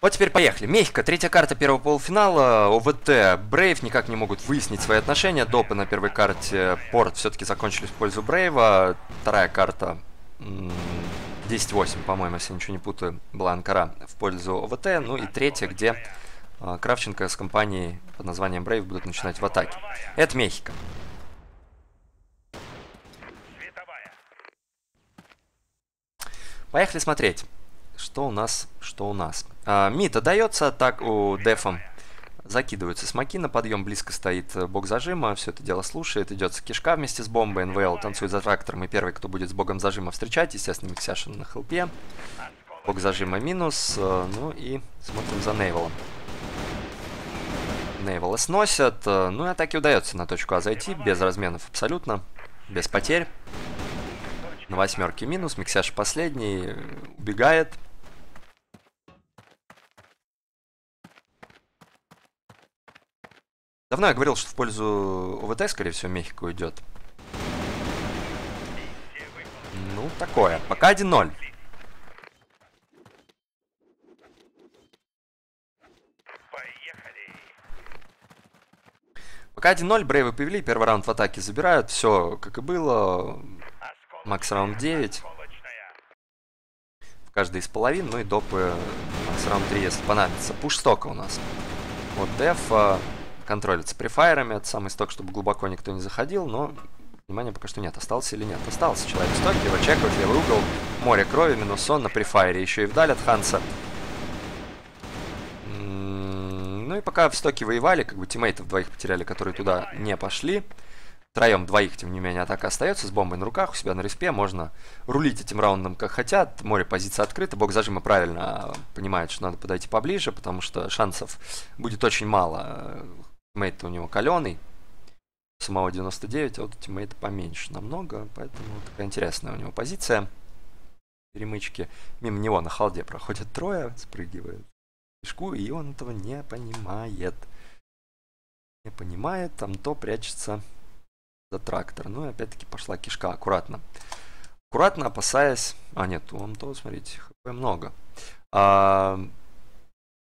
Вот теперь поехали. Мехико, третья карта первого полуфинала. ОВТ, Брейв никак не могут выяснить свои отношения. Допы на первой карте Порт все-таки закончились в пользу Брейва. Вторая карта 10-8, по-моему, если ничего не путаю, была Анкара в пользу ОВТ. Ну и третья, где э, Кравченко с компанией под названием Брейв будут начинать в атаке. Это Мехико. Поехали смотреть, что у нас, что у нас. А, Мид отдается так у дефом. Закидываются смоки на подъем, близко стоит э, бог зажима, все это дело слушает, идет кишка вместе с бомбой, НВЛ танцует за трактором, и первый, кто будет с богом зажима встречать, естественно, Миксяшин на хелпе. Бог зажима минус, э, ну и смотрим за Нейвелом. Нейвела сносят, э, ну и атаке удается на точку А зайти, без разменов абсолютно, без потерь. На восьмерке минус, Миксяш последний, убегает. Давно я говорил, что в пользу ОВТ, скорее всего, Мехико уйдет. Ну, такое. Пока 1-0. Пока 1-0, Брейвы повели, первый раунд в атаке забирают, все как и было. Макс раунд 9. В каждой из половин, ну и допы Макс раунд 3, если понадобится. Пуш стока у нас. Вот деф контролится префайрами. Это самый сток, чтобы глубоко никто не заходил, но внимания пока что нет. Остался или нет? Остался человек в стоке, его чекают, левый угол, море крови, минус он на префайре. Еще и вдаль от Ханса. Ну и пока в стоке воевали, как бы тиммейтов двоих потеряли, которые туда не пошли. Втроем двоих, тем не менее, атака остается с бомбой на руках, у себя на респе. Можно рулить этим раундом как хотят. Море позиция открыта. Бог зажима правильно понимает, что надо подойти поближе, потому что шансов будет очень мало. Тиммейт у него каленый. Самого 99, а вот у тиммейта поменьше намного. Поэтому такая интересная у него позиция. Перемычки. Мимо него на халде проходят трое, спрыгивают кишку, и он этого не понимает. Не понимает, там то прячется за трактор. Ну и опять-таки пошла кишка аккуратно. Аккуратно, опасаясь... А, нет, у Амто, смотрите, хп много. А,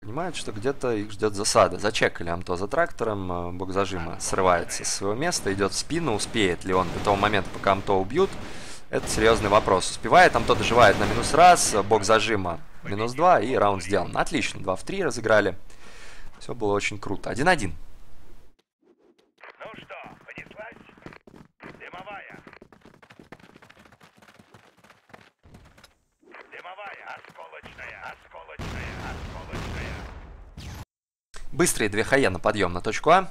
понимают, что где-то их ждет засада. Зачекали Амто за трактором, а, бог зажима срывается с своего места, идет в спину, успеет ли он до того момента, пока Амто убьют. Это серьезный вопрос. Успевает, Амто доживает на минус раз, бог зажима минус два и раунд сделан. Отлично, 2 в 3 разыграли. Все было очень круто. 1-1. Быстрые две хае на подъем на точку А.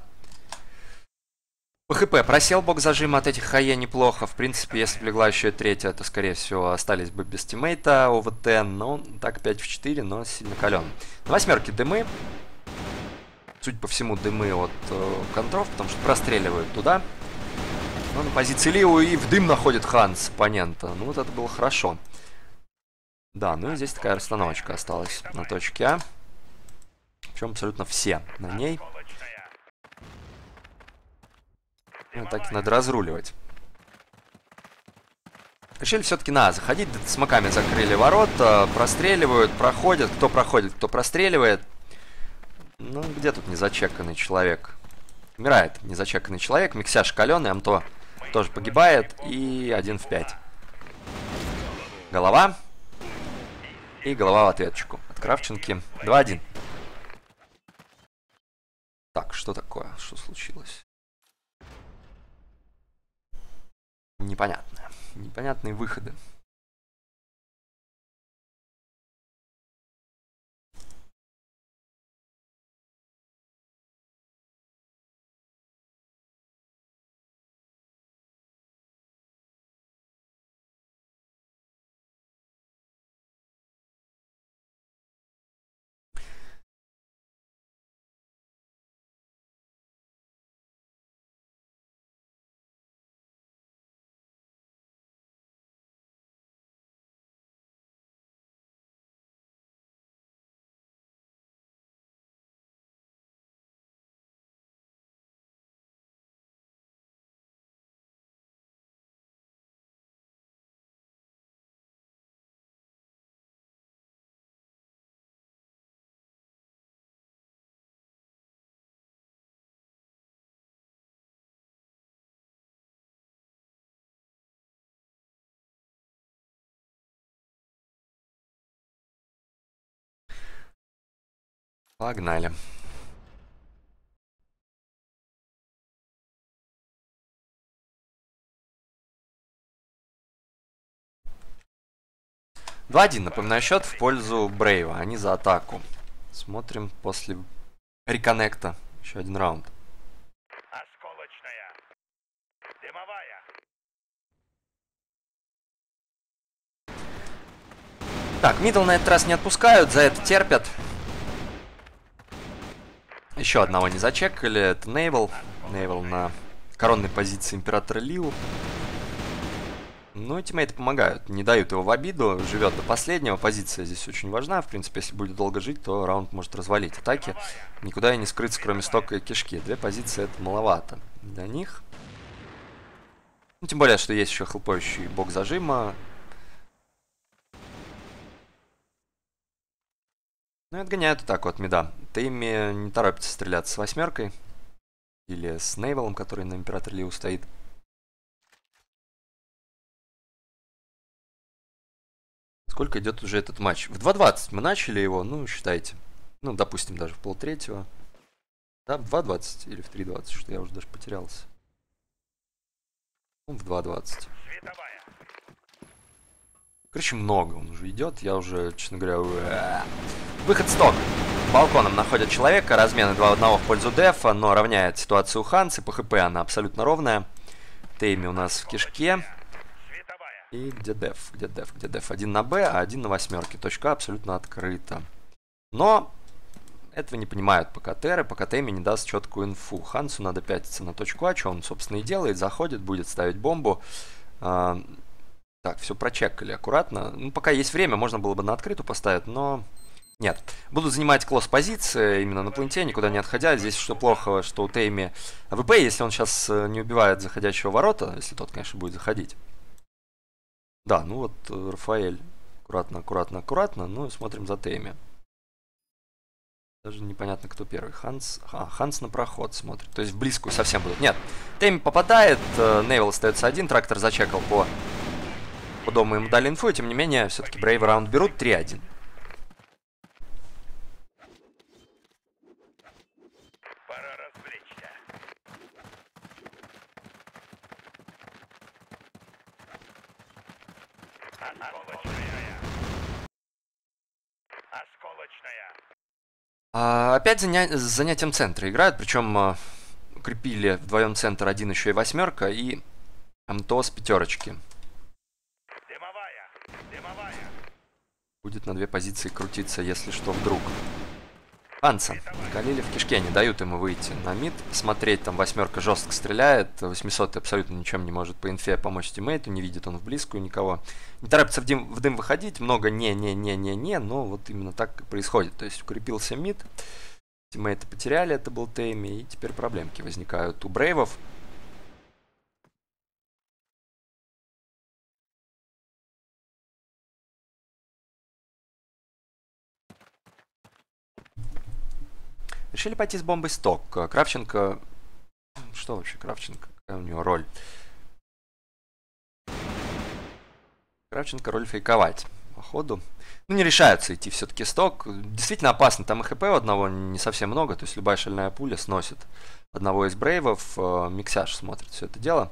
ПХП просел бок зажима от этих хае неплохо. В принципе, если бы легла еще и третья, то, скорее всего, остались бы без тиммейта ОВТ. Но так 5 в 4, но сильно кален. На восьмерке дымы. Судя по всему, дымы от э, контров, потому что простреливают туда. Но на позиции Лиу и в дым находит Ханс оппонента. Ну, вот это было хорошо. Да, ну и здесь такая расстановочка осталась на точке А. Причем абсолютно все на ней. Ну, так надо разруливать. Решили все-таки на заходить. Смоками закрыли ворота. Простреливают, проходят. Кто проходит, кто простреливает. Ну, где тут незачеканный человек? Умирает незачеканный человек. Миксяш каленый. Амто тоже погибает. И один в пять. Голова. И голова в ответочку. От Кравченки. 2-1. Так, что такое? Что случилось? Непонятно. Непонятные выходы. Погнали. Два один, напоминаю, счет в пользу Брейва, они за атаку. Смотрим после реконнекта. Еще один раунд. Так, мидл на этот раз не отпускают, за это терпят. Еще одного не зачекали, это Нейвел. Нейвел на коронной позиции Императора Лиу. Ну, тиммейты помогают, не дают его в обиду, живет до последнего. Позиция здесь очень важна. В принципе, если будет долго жить, то раунд может развалить атаки. Никуда и не скрыться, кроме стока и кишки. Две позиции это маловато для них. Ну, тем более, что есть еще хлопающий бок зажима. Ну и отгоняют атаку от мида. Тейми не торопится стреляться с восьмеркой. Или с Нейвелом, который на Император Лиу стоит. Сколько идет уже этот матч? В 2.20 мы начали его, ну, считайте. Ну, допустим, даже в полтретьего. Да, в 2.20 или в 3.20, что я уже даже потерялся. Ну, в 2.20. Короче, много он уже идет. Я уже, честно говоря... Выход сток. Балконом находят человека. Размены 2 в 1 в пользу дефа, но равняет ситуацию у Хансы. По хп она абсолютно ровная. Тейми у нас в кишке. И где деф? Где деф? Где деф? Один на Б, а один на восьмерке. Точка абсолютно открыта. Но этого не понимают пока Терры, пока Тейми не даст четкую инфу. Хансу надо пятиться на точку А, что он, собственно, и делает. Заходит, будет ставить бомбу. А, так, все прочекали аккуратно. Ну, пока есть время, можно было бы на открытую поставить, но... Нет. Будут занимать close позиции именно на пленте, никуда не отходя. Здесь что плохо, что у Тейми AWP, если он сейчас э, не убивает заходящего ворота, если тот, конечно, будет заходить, да, ну вот э, Рафаэль. Аккуратно, аккуратно, аккуратно. Ну, смотрим за Тейми. Даже непонятно, кто первый. Ханс, а, Ханс на проход смотрит. То есть в близкую совсем будут. Нет, Тейми попадает, э, Нейвел остается один, трактор зачекал по, по дому ему дали инфу, и тем не менее, все-таки Брейв раунд берут 3-1. А, опять заня... с занятием центра играют, причем а, укрепили вдвоем центр один еще и восьмерка и МТО с пятерочки. Дымовая. Дымовая. Будет на две позиции крутиться, если что, вдруг. Панца. Калили в кишке, не дают ему выйти на мид. Смотреть, там восьмерка жестко стреляет. 800 абсолютно ничем не может по инфе помочь тиммейту. Не видит он в близкую никого. Не торопится в дым, в дым выходить. Много не-не-не-не-не. Но вот именно так происходит. То есть укрепился мид. Тиммейты потеряли, это был Тейми. И теперь проблемки возникают у Брейвов. 'Решили пойти с бомбой сток. Кравченко... Что вообще Кравченко? Какая у него роль? Кравченко роль фейковать, походу. Ну, не решаются идти все-таки сток. Действительно опасно. Там и хп у одного не совсем много. То есть любая шальная пуля сносит одного из брейвов. Э, Миксяж смотрит все это дело.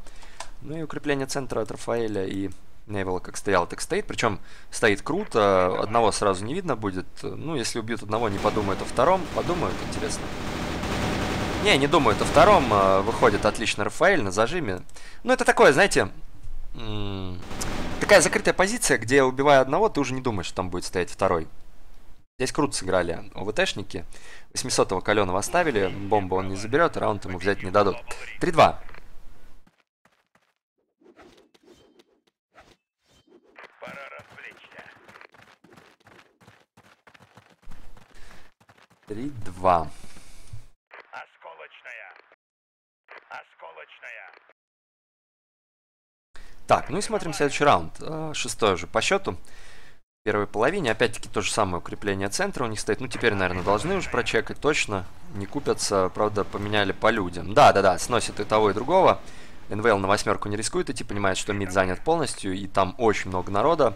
Ну и укрепление центра от Рафаэля и Невилла как стоял, так стоит. Причем стоит круто, одного сразу не видно будет. Ну, если убьют одного, не подумают о втором. Подумают, интересно. Не, не думают о втором. А, выходит отлично Рафаэль на зажиме. Ну, это такое, знаете, такая закрытая позиция, где убивая одного, ты уже не думаешь, что там будет стоять второй. Здесь круто сыграли ОВТшники. 800-го Каленова оставили, бомбу он не заберет, раунд ему взять не дадут. 3-2. 3-2. Осколочная. Осколочная. Так, ну и смотрим следующий раунд. А, шестой уже по счету. В первой половине. Опять-таки то же самое укрепление центра у них стоит. Ну, теперь, наверное, должны уже прочекать точно. Не купятся. Правда, поменяли по людям. Да-да-да, сносит и того, и другого. НВЛ на восьмерку не рискует идти, понимает, что мид занят полностью, и там очень много народа.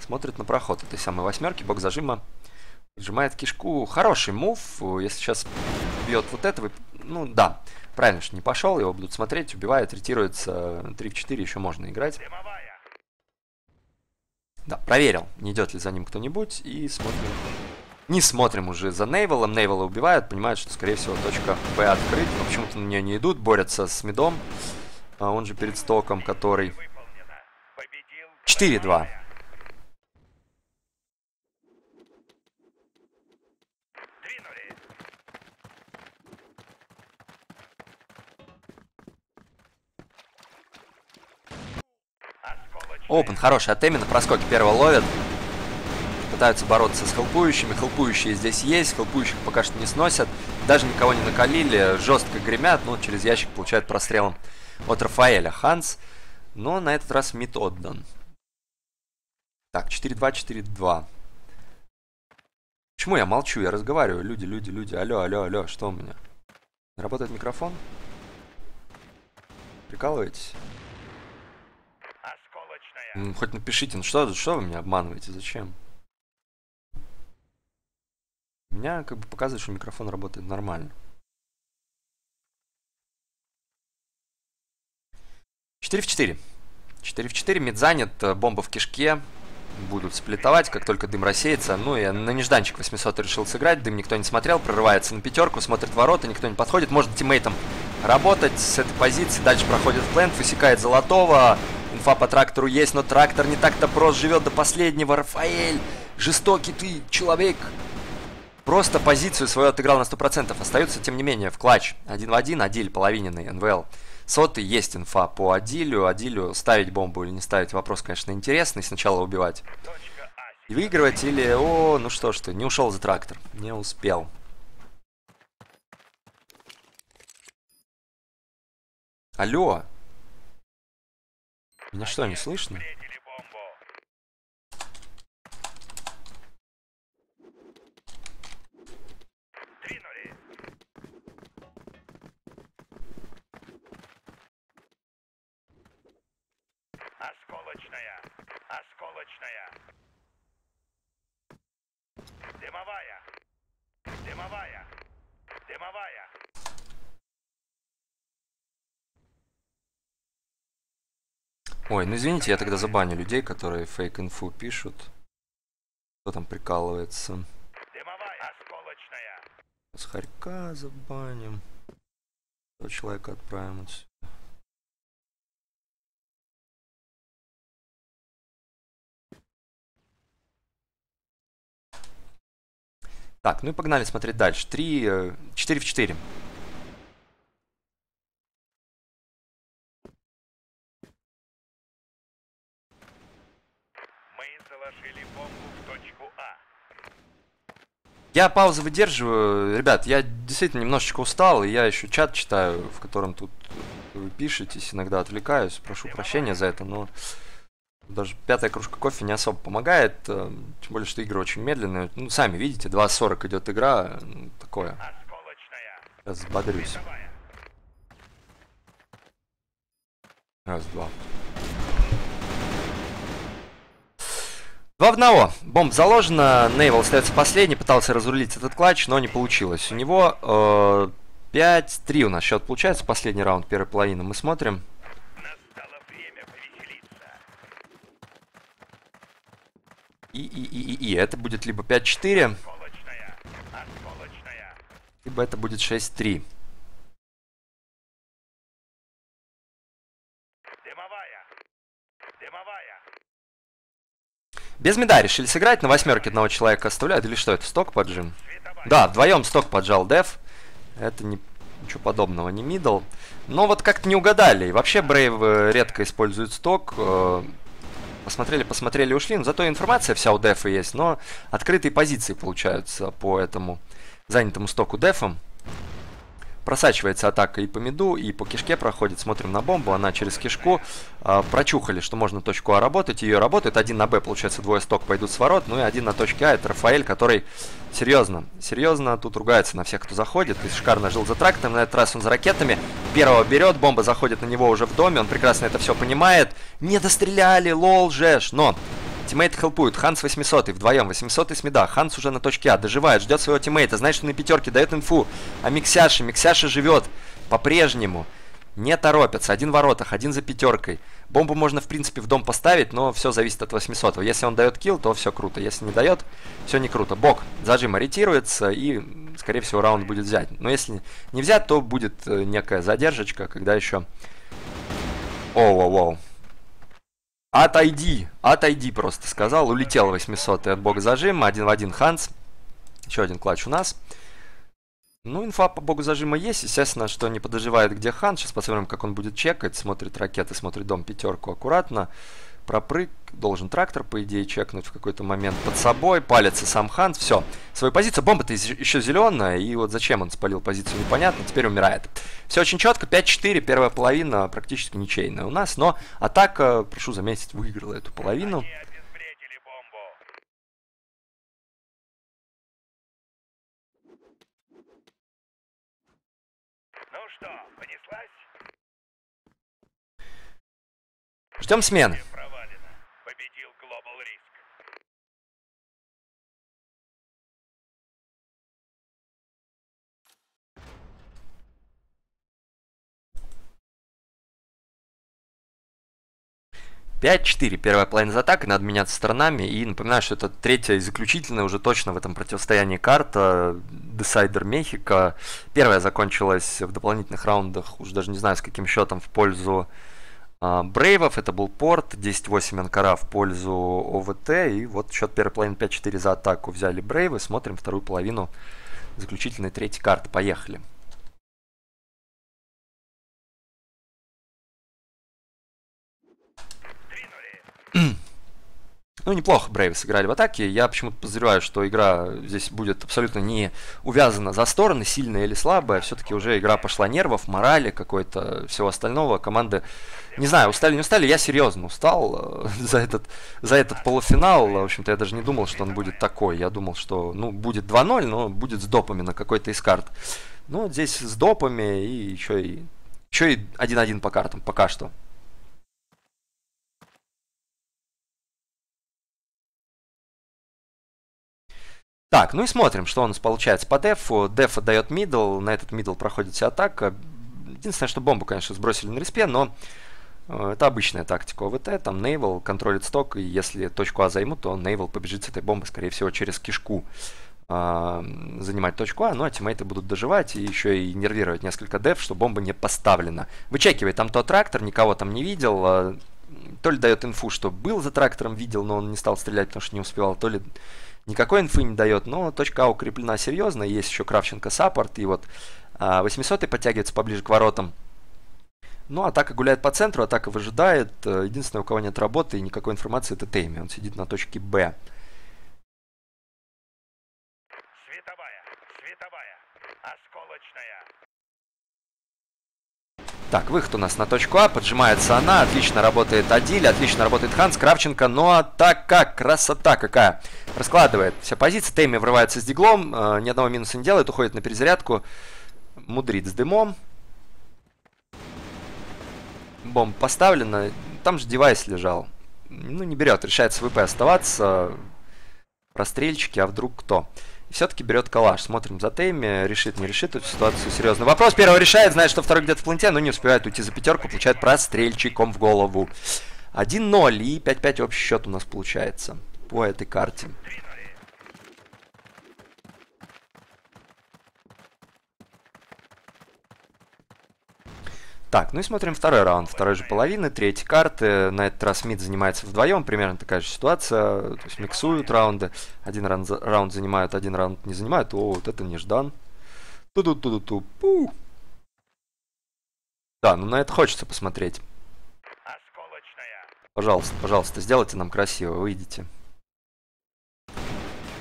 Смотрит на проход этой самой восьмерки, бок зажима Сжимает кишку. Хороший мув. Если сейчас бьет вот этого, ну да, правильно, что не пошел, его будут смотреть, убивает, ретируется. 3 в 4 еще можно играть. Да, проверил, не идет ли за ним кто-нибудь. И смотрим. Не смотрим уже за Нейвелом. Нейвела убивают, понимают, что, скорее всего, точка Б открыть. Но почему-то на нее не идут, борются с Мидом. А он же перед стоком, который... 4-2. Опен хороший от Эмина. Проскоки первого ловят. Пытаются бороться с хелпующими. Хелпующие здесь есть. Хелпующих пока что не сносят. Даже никого не накалили. Жестко гремят. Ну, через ящик получают прострелом от Рафаэля. Ханс. Но на этот раз мид отдан. Так, 4-2, 4-2. Почему я молчу? Я разговариваю. Люди, люди, люди. Алло, алло, алло. Что у меня? Работает микрофон? Прикалываетесь? Хоть напишите, ну что, что вы меня обманываете, зачем? Меня как бы показывает, что микрофон работает нормально. 4 в 4. 4 в 4, мид занят, э, бомба в кишке. Будут сплитовать, как только дым рассеется. Ну и на нежданчик 800 решил сыграть, дым никто не смотрел, прорывается на пятерку, смотрит ворота, никто не подходит. Может тиммейтом работать с этой позиции, дальше проходит плент, высекает золотого. Инфа по трактору есть, но трактор не так-то прост, живет до последнего. Рафаэль, жестокий ты человек. Просто позицию свою отыграл на 100%. Остается, тем не менее, в клатч. Один в один, Адиль половиненный, НВЛ. Сотый, есть инфа по Адилю. Адилю ставить бомбу или не ставить, вопрос, конечно, интересный. Сначала убивать. И выигрывать или... О, ну что ж ты, не ушел за трактор. Не успел. Алло. Меня что, не слышно? Осколочная! Осколочная! Дымовая! Дымовая! Дымовая! Ой, ну извините, я тогда забаню людей, которые фейк-инфу пишут. Кто там прикалывается? С Харька забаним. Этого человека отправим отсюда. Так, ну и погнали смотреть дальше. 3, 4 э, в 4. Я паузы выдерживаю. Ребят, я действительно немножечко устал, и я еще чат читаю, в котором тут вы пишетесь, иногда отвлекаюсь. Прошу прощения за это, но даже пятая кружка кофе не особо помогает. Э, тем более, что игры очень медленные. Ну, сами видите, 2.40 идет игра. Ну, такое. Сейчас взбодрюсь. Раз, два. Два в одного. Бомб заложена. Нейвел остается последний. Пытался разрулить этот клатч, но не получилось. У него э, 5-3 у нас счет получается. Последний раунд первой половины. Мы смотрим. И, и, и, и, и. Это будет либо 5-4, либо это будет 6-3. Без меда решили сыграть, на восьмерке одного человека оставляют, или что это, сток поджим? Да, вдвоем сток поджал деф. Это не, ничего подобного, не мидл. Но вот как-то не угадали. И вообще Брейв э, редко использует сток. Э, посмотрели, посмотрели, ушли. Но зато информация вся у дефа есть. Но открытые позиции получаются по этому занятому стоку дефом. Просачивается атака и по миду, и по кишке проходит. Смотрим на бомбу, она через кишку. Э, прочухали, что можно точку А работать. Ее работает. Один на Б, получается, двое сток пойдут с ворот. Ну и один на точке А, это Рафаэль, который серьезно, серьезно тут ругается на всех, кто заходит. И шикарно жил за трактом, на этот раз он за ракетами. Первого берет, бомба заходит на него уже в доме. Он прекрасно это все понимает. Не достреляли, лол, жеш. Но teammate хелпует, Ханс 800 вдвоем, 800 с мида, Ханс уже на точке А, доживает, ждет своего тиммейта, знает, что на пятерке, дает инфу, а Миксяша, Миксяша живет по-прежнему, не торопятся, один в воротах, один за пятеркой. Бомбу можно, в принципе, в дом поставить, но все зависит от 800 -го. Если он дает килл, то все круто, если не дает, все не круто. Бок зажим ориентируется и, скорее всего, раунд будет взять. Но если не взять, то будет э, некая задержечка, когда еще... Оу-оу-оу. Отойди, отойди просто сказал. Улетел 800 от бога зажима. Один в один Ханс. Еще один клатч у нас. Ну, инфа по богу зажима есть. Естественно, что не подоживает где Хан. Сейчас посмотрим, как он будет чекать. Смотрит ракеты, смотрит дом пятерку аккуратно. Пропрыг. Должен трактор, по идее, чекнуть в какой-то момент под собой. Палится сам Хан. Все. Свою позицию. Бомба-то еще зеленая. И вот зачем он спалил позицию, непонятно. Теперь умирает. Все очень четко. 5-4. Первая половина практически ничейная у нас. Но атака, прошу заметить, выиграла эту половину. Ждем смены. 5-4 первая половина за атакой, надо меняться сторонами. И напоминаю, что это третья и заключительная уже точно в этом противостоянии карта. Десайдер Мехико. Первая закончилась в дополнительных раундах, уже даже не знаю с каким счетом, в пользу э, Брейвов. Это был порт, 10-8 Анкара в пользу ОВТ. И вот счет первой половины 5-4 за атаку взяли Брейвы. Смотрим вторую половину заключительной третьей карты. Поехали. Ну, неплохо Брейвы сыграли в атаке. Я почему-то подозреваю, что игра здесь будет абсолютно не увязана за стороны, сильная или слабая. Все-таки уже игра пошла нервов, морали какой-то, всего остального. Команды, не знаю, устали, не устали. Я серьезно устал э, за этот, за этот полуфинал. В общем-то, я даже не думал, что он будет такой. Я думал, что, ну, будет 2-0, но будет с допами на какой-то из карт. Ну, здесь с допами и еще и, еще и 1-1 по картам пока что. Так, ну и смотрим, что у нас получается по дефу. Деф отдает middle, на этот middle проходит вся атака. Единственное, что бомбу, конечно, сбросили на респе, но э, это обычная тактика ОВТ. Там Нейвел контролит сток, и если точку А займут, то Нейвел побежит с этой бомбой, скорее всего, через кишку э, занимать точку А, ну а тиммейты будут доживать и еще и нервировать несколько деф, что бомба не поставлена. Вычекивает там тот трактор, никого там не видел. Э, то ли дает инфу, что был за трактором, видел, но он не стал стрелять, потому что не успевал, то ли никакой инфы не дает, но точка А укреплена серьезно, есть еще Кравченко саппорт, и вот 800 а, подтягивается поближе к воротам. Ну, атака гуляет по центру, атака выжидает. Э, единственное, у кого нет работы и никакой информации, это Тейми. Он сидит на точке Б. Так, выход у нас на точку А, поджимается она, отлично работает Адиль, отлично работает Ханс, Кравченко, ну а как, красота какая. Раскладывает все позиции, Тейми врывается с диглом, э, ни одного минуса не делает, уходит на перезарядку, мудрит с дымом. Бомба поставлена, там же девайс лежал. Ну, не берет, решает с ВП оставаться, прострельчики, а вдруг кто? Все-таки берет калаш. Смотрим за Тейми, решит, не решит эту ситуацию. Серьезный вопрос. Первый решает, знает, что второй где-то в планте, но не успевает уйти за пятерку, получает прострельчиком в голову. 1-0 и 5-5 общий счет у нас получается по этой карте. Так, ну и смотрим второй раунд, второй же половины, третьей карты. На этот раз Мид занимается вдвоем, примерно такая же ситуация. То есть миксуют раунды. Один раунд, раунд занимают, один раунд не занимают. О, вот это неждан. Ту-ду-ту-ду-ту. Пу. Да, ну на это хочется посмотреть. Пожалуйста, пожалуйста, сделайте нам красиво, выйдите.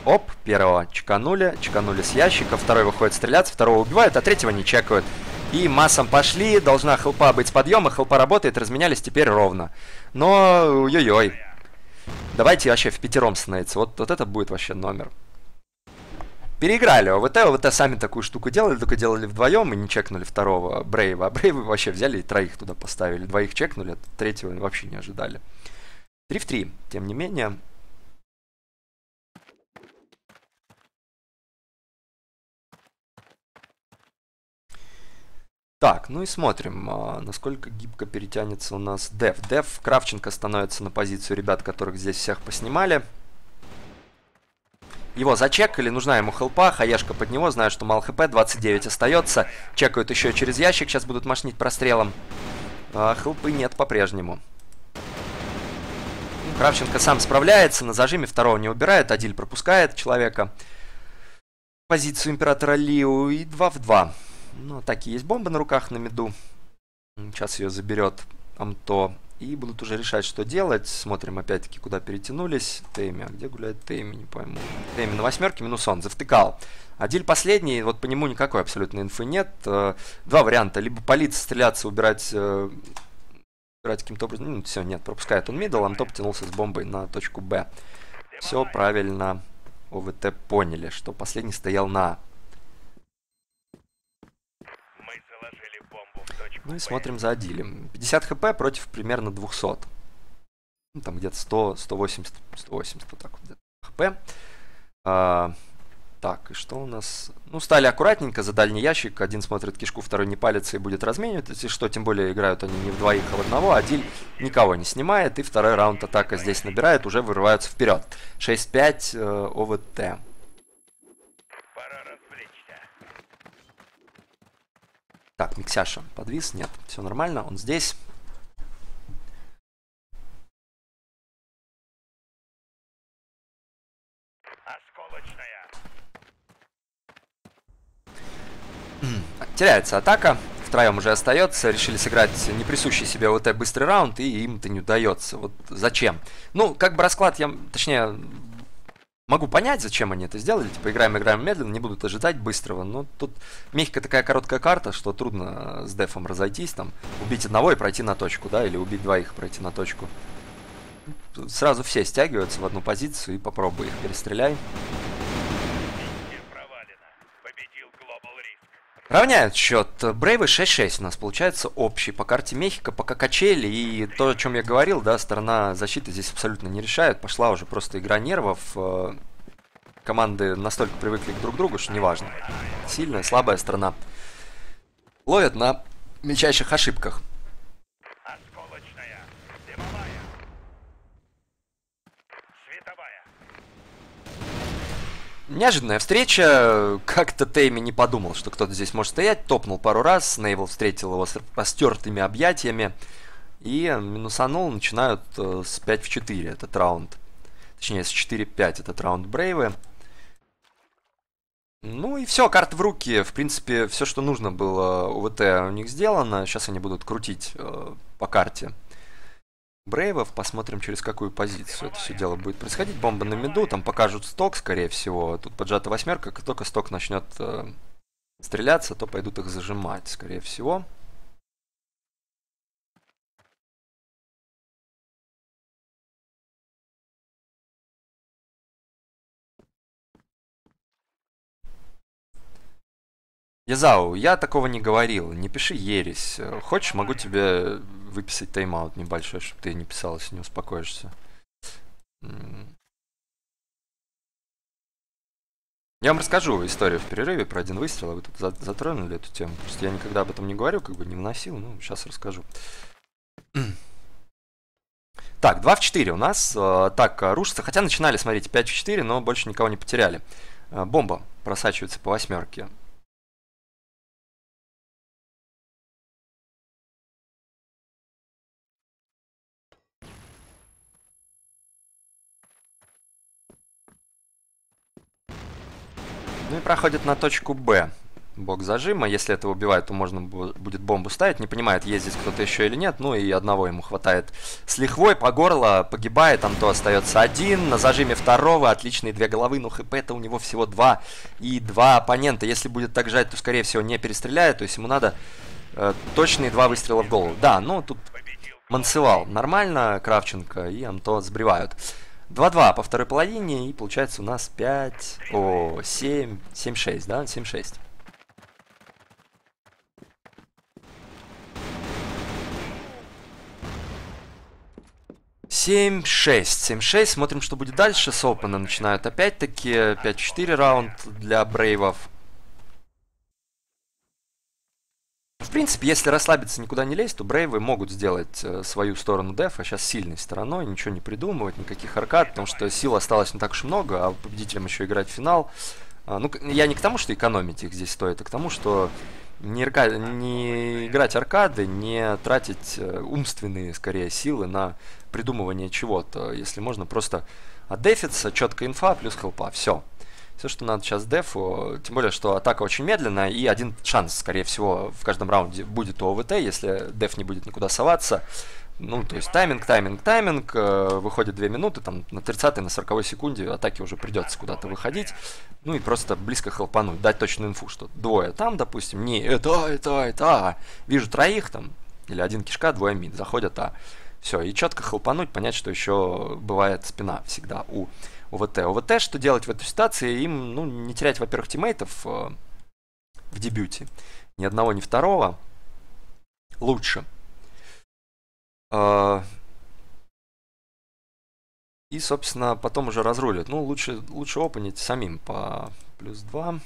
Оп, первого чеканули, чеканули с ящика, второй выходит стреляться, второго убивают, а третьего не чекают. И массам пошли, должна хелпа быть с подъема, хелпа работает, разменялись теперь ровно. Но, ой-ой. Давайте вообще в пятером становиться, вот, вот это будет вообще номер. Переиграли ОВТ, ОВТ сами такую штуку делали, только делали вдвоем и не чекнули второго Брейва. А Брейвы вообще взяли и троих туда поставили. Двоих чекнули, а третьего вообще не ожидали. 3 в 3, тем не менее. Так, ну и смотрим, а, насколько гибко перетянется у нас Дев. Дев Кравченко становится на позицию ребят, которых здесь всех поснимали. Его зачекали, нужна ему хелпа, Хаешка под него, знаю, что мало хп, 29 остается. Чекают еще через ящик, сейчас будут машнить прострелом. А хелпы нет по-прежнему. Ну, Кравченко сам справляется, на зажиме второго не убирает, Адиль пропускает человека. Позицию Императора Лиу и 2 в 2. Ну, такие есть бомба на руках на меду. Сейчас ее заберет Амто. И будут уже решать, что делать. Смотрим опять-таки, куда перетянулись. Тейми, а где гуляет Тейми, не пойму. Тейми на восьмерке, минус он, завтыкал. Адиль последний, вот по нему никакой абсолютно инфы нет. Э, два варианта, либо палиться, стреляться, убирать, э, убирать каким-то образом. Ну, все, нет, пропускает он middle, Амто потянулся с бомбой на точку Б. Все правильно ОВТ поняли, что последний стоял на Ну и смотрим за Адилем. 50 хп против примерно 200. Ну, там где-то 100, 180, 180 вот так вот хп. А, так, и что у нас? Ну, стали аккуратненько за дальний ящик. Один смотрит кишку, второй не палится и будет разменивать. Если что, тем более играют они не в двоих, а в одного. Адиль никого не снимает. И второй раунд атака здесь набирает. Уже вырываются вперед. 6-5 э, ОВТ. Так, Миксяша подвис? Нет, все нормально, он здесь. Теряется атака. Втроем уже остается. Решили сыграть неприсущий себе ОТ быстрый раунд, и им это не удается. Вот зачем? Ну, как бы расклад, я, точнее, Могу понять, зачем они это сделали. Типа, играем, играем медленно, не будут ожидать быстрого. Но тут Мехика такая короткая карта, что трудно с дефом разойтись. Там, убить одного и пройти на точку, да, или убить двоих и пройти на точку. Сразу все стягиваются в одну позицию и попробуй их перестреляй. Равняют счет. Брейвы 6-6 у нас получается общий по карте Мехико, пока качели. И то, о чем я говорил, да, сторона защиты здесь абсолютно не решает. Пошла уже просто игра нервов. Э, команды настолько привыкли друг другу, что неважно. Сильная, слабая сторона. Ловят на мельчайших ошибках. Неожиданная встреча. Как-то Тейми не подумал, что кто-то здесь может стоять. Топнул пару раз. Нейвел встретил его с растертыми объятиями. И минусанул. Начинают э, с 5 в 4 этот раунд. Точнее, с 4-5 этот раунд Брейвы. Ну и все, карты в руки. В принципе, все, что нужно было УВТ у них сделано. Сейчас они будут крутить э, по карте брейвов. Посмотрим, через какую позицию это все дело будет происходить. Бомба на меду, там покажут сток, скорее всего. Тут поджата восьмерка, как только сток начнет э, стреляться, то пойдут их зажимать, скорее всего. Язау, я такого не говорил, не пиши ересь. Хочешь, могу тебе выписать тайм-аут небольшой, чтобы ты не писал, если не успокоишься. Я вам расскажу историю в перерыве про один выстрел, а вы тут затронули эту тему. Просто я никогда об этом не говорю, как бы не вносил, ну, сейчас расскажу. Так, 2 в 4 у нас. Э, так, рушится. Хотя начинали, смотрите, 5 в 4, но больше никого не потеряли. Э, бомба просачивается по восьмерке. Ну и проходит на точку Б. Бок зажима. Если это убивает, то можно будет бомбу ставить. Не понимает, есть здесь кто-то еще или нет. Ну и одного ему хватает с лихвой по горло. Погибает. Там то остается один. На зажиме второго. Отличные две головы. Но хп-то у него всего два. И два оппонента. Если будет так жать, то скорее всего не перестреляет. То есть ему надо э, точные два выстрела в голову. Да, ну тут мансевал нормально. Кравченко и Амто сбривают. 2-2 по второй половине, и получается у нас 5, о, 7, 7-6, да, 7-6. Семь, шесть, семь, шесть. Смотрим, что будет дальше. С опена начинают опять-таки. 5-4 раунд для брейвов. В принципе, если расслабиться, никуда не лезть, то Брейвы могут сделать э, свою сторону дефа сейчас сильной стороной, ничего не придумывать, никаких аркад, потому что сил осталось не так уж много, а победителям еще играть в финал. А, ну, я не к тому, что экономить их здесь стоит, а к тому, что не, арка... не играть аркады, не тратить э, умственные, скорее, силы на придумывание чего-то. Если можно просто отдефиться, четко инфа плюс хелпа. Все. Все, что надо сейчас дефу, тем более, что атака очень медленная, и один шанс, скорее всего, в каждом раунде будет у ОВТ, если деф не будет никуда соваться. Ну, то есть тайминг, тайминг, тайминг, э, выходит 2 минуты, там на 30 на 40 секунде атаки уже придется куда-то выходить, ну и просто близко хелпануть, дать точную инфу, что двое там, допустим, не это, это, это, а, вижу троих там, или один кишка, двое мид, заходят, а, все, и четко хелпануть, понять, что еще бывает спина всегда у ОВТ. ОВТ, что делать в этой ситуации? Им, ну, не терять, во-первых, тиммейтов э, в дебюте. Ни одного, ни второго. Лучше. Э, и, собственно, потом уже разрулят. Ну, лучше, лучше опенить самим по плюс 2.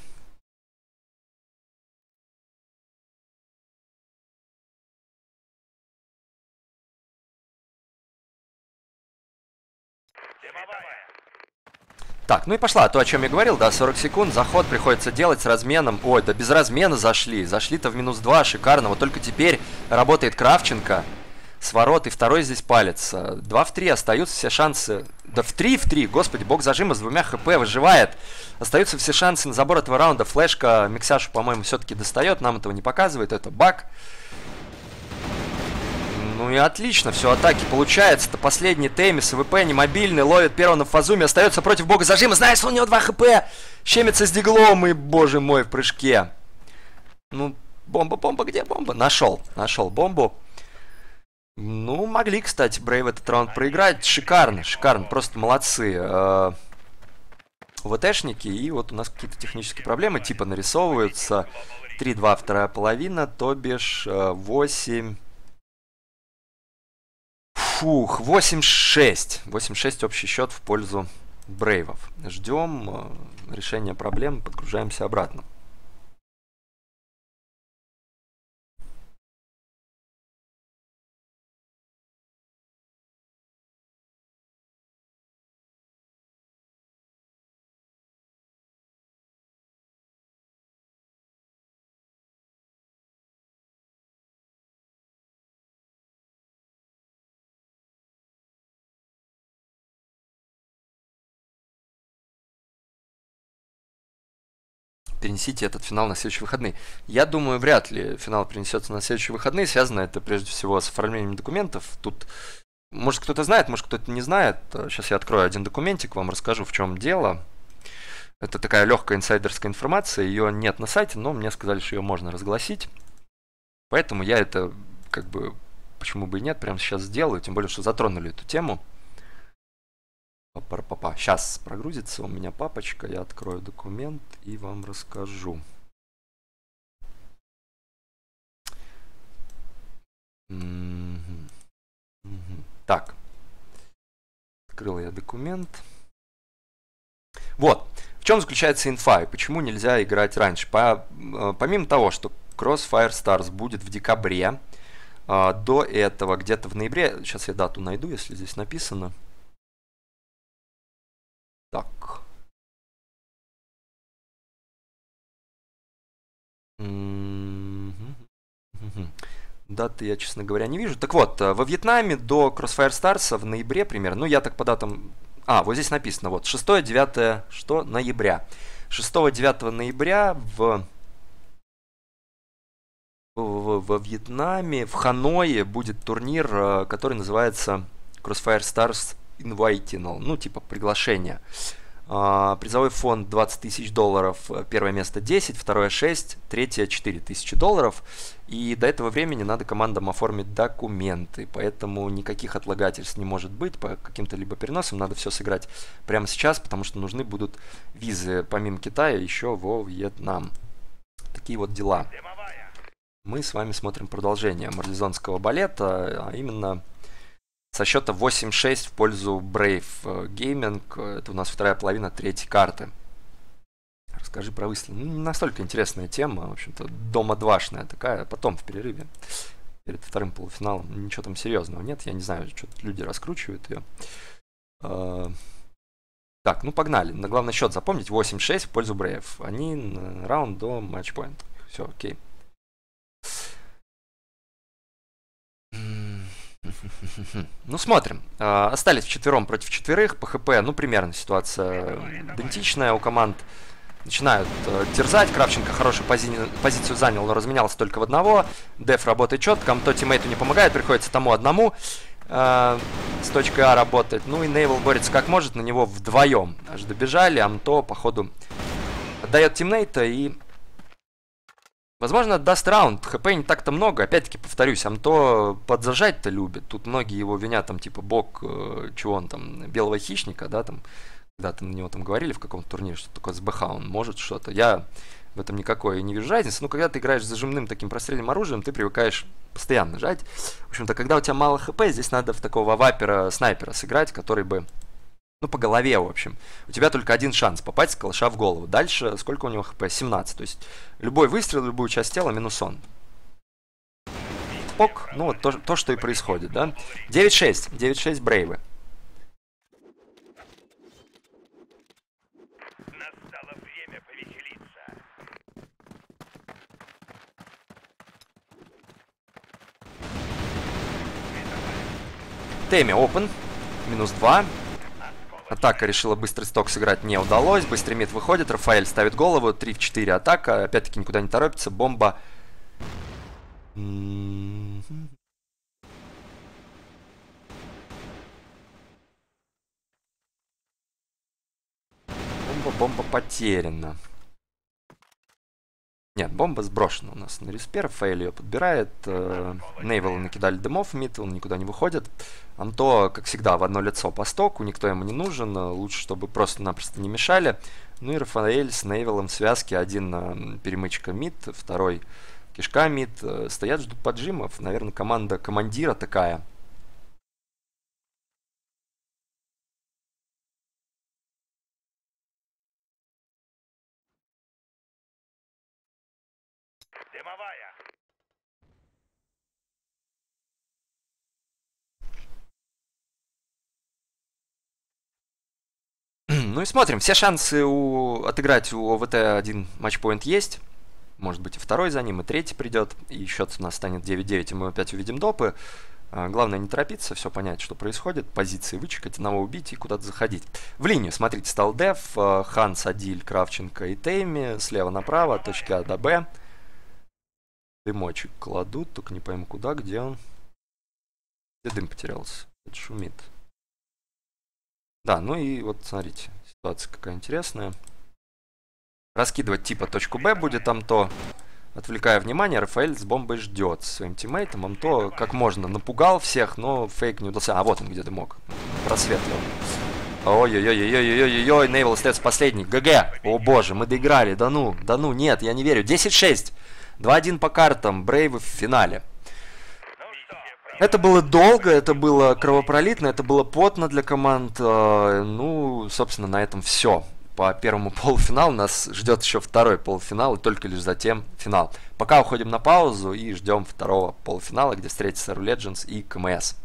Так, ну и пошла то, о чем я говорил, да, 40 секунд, заход приходится делать с разменом. Ой, да без размена зашли, зашли-то в минус 2, шикарно. Вот только теперь работает Кравченко с ворот, и второй здесь палец. 2 в 3, остаются все шансы. Да в 3 в 3, господи, бог зажима с двумя хп выживает. Остаются все шансы на забор этого раунда. Флешка Миксяшу, по-моему, все-таки достает, нам этого не показывает, это баг. Ну и отлично, все, атаки получается. Это последний Теймис, ВП не мобильный, ловит первого на фазуме, остается против бога зажима. Знаешь, у него 2 хп. Щемится с диглом и, боже мой, в прыжке. Ну, бомба, бомба, где бомба? Нашел, нашел бомбу. Ну, могли, кстати, Брейв этот раунд проиграть. Шикарно, шикарно, просто молодцы. Э, ВТшники, и вот у нас какие-то технические проблемы, типа нарисовываются. 3-2, вторая половина, то бишь 8... Фух, 8-6. 8-6 общий счет в пользу Брейвов. Ждем э, решения проблем, подгружаемся обратно. Перенесите этот финал на следующие выходные. Я думаю, вряд ли финал перенесется на следующие выходные. Связано это прежде всего с оформлением документов. Тут, может, кто-то знает, может, кто-то не знает. Сейчас я открою один документик, вам расскажу, в чем дело. Это такая легкая инсайдерская информация. Ее нет на сайте, но мне сказали, что ее можно разгласить. Поэтому я это, как бы, почему бы и нет, прямо сейчас сделаю. Тем более, что затронули эту тему. Папа, сейчас прогрузится у меня папочка, я открою документ и вам расскажу. Так, открыл я документ. Вот, в чем заключается инфа и почему нельзя играть раньше. По, э, помимо того, что Crossfire Stars будет в декабре, э, до этого где-то в ноябре, сейчас я дату найду, если здесь написано, Даты я, честно говоря, не вижу. Так вот, э, во Вьетнаме до Crossfire Stars в ноябре примерно, ну я так по датам... А, вот здесь написано, вот, 6-9, что? Ноября. 6-9 ноября в... В, во Вьетнаме, в Ханое будет турнир, э, который называется Crossfire Stars invitinal, ну, типа приглашение. А, призовой фонд 20 тысяч долларов, первое место 10, второе 6, третье 4 тысячи долларов. И до этого времени надо командам оформить документы, поэтому никаких отлагательств не может быть по каким-то либо переносам. Надо все сыграть прямо сейчас, потому что нужны будут визы помимо Китая еще во Вьетнам. Такие вот дела. Мы с вами смотрим продолжение марлезонского балета, а именно со счета 8-6 в пользу Brave Gaming. Это у нас вторая половина третьей карты. расскажи про выстрел. Ну, настолько интересная тема, в общем-то, дома двашная такая, потом в перерыве, перед вторым полуфиналом. Ничего там серьезного нет, я не знаю, что люди раскручивают ее. А, так, ну погнали. На главный счет запомнить 8-6 в пользу Брейв. Они раунд до матчпоинта. Все, окей. Ну, смотрим. А, остались вчетвером против четверых. По ХП, ну, примерно ситуация идентичная у команд. Начинают э, терзать. Кравченко хорошую пози позицию занял, но разменялся только в одного. Деф работает четко. Амто тиммейту не помогает, приходится тому одному. Э, с точкой А работает. Ну и Нейвел борется как может, на него вдвоем. Аж добежали. Амто, походу, отдает тиммейта и Возможно, даст раунд. ХП не так-то много. Опять-таки, повторюсь, Амто подзажать-то любит. Тут многие его винят, там, типа, бог, э, чего он там, белого хищника, да, там, когда-то на него там говорили в каком-то турнире, что такое СБХ, он может что-то. Я в этом никакой не вижу разницы. Но когда ты играешь с зажимным таким прострельным оружием, ты привыкаешь постоянно жать. В общем-то, когда у тебя мало хп, здесь надо в такого вапера, снайпера сыграть, который бы ну, по голове, в общем. У тебя только один шанс попасть с калаша в голову. Дальше, сколько у него хп? 17. То есть, любой выстрел, любую часть тела минус он. Пок. Ну, вот то, то что и происходит, да? 9-6. 9-6 Брейвы. Теми open. Минус 2. Атака решила быстрый сток сыграть не удалось. Быстрый мид выходит. Рафаэль ставит голову. 3 в 4 атака. Опять-таки никуда не торопится. Бомба. Бомба, бомба потеряна. Нет, бомба сброшена у нас на респер. Фейл ее подбирает. Э, Нейвелу накидали дымов, мид, он никуда не выходит. Амто, как всегда, в одно лицо по стоку, никто ему не нужен. Лучше, чтобы просто-напросто не мешали. Ну и Рафаэль с Нейвелом в связке. Один э, перемычка мид, второй кишка мид. Э, стоят, ждут поджимов. Наверное, команда командира такая. Дымовая. Ну и смотрим, все шансы у... отыграть у ОВТ один матчпоинт есть. Может быть и второй за ним, и третий придет. И счет у нас станет 9-9, и мы опять увидим допы. А, главное не торопиться, все понять, что происходит. Позиции вычекать, одного убить и куда-то заходить. В линию, смотрите, стал Дев, а, Хан, Садиль, Кравченко и Тейми. Слева направо, точки А до Б. Дымочек кладут, только не пойму куда, где он. Где дым потерялся? Это шумит. Да, ну и вот смотрите, ситуация какая интересная. Раскидывать типа точку Б будет там то. Отвлекая внимание, Рафаэль с бомбой ждет своим тиммейтом. Он то как можно напугал всех, но фейк не удался. А, вот он где-то мог. Просветлил. Ой-ой-ой-ой-ой-ой-ой, Нейвел остается последний. ГГ. О боже, мы доиграли. Да ну, да ну, нет, я не верю. 10-6. 2-1 по картам. Брейвы в финале. Это было долго, это было кровопролитно, это было потно для команд. Э, Ну, собственно, на этом все. По первому полуфиналу нас ждет еще второй полуфинал, и только лишь затем финал. Пока уходим на паузу и ждем второго полуфинала, где встретятся Legends и КМС.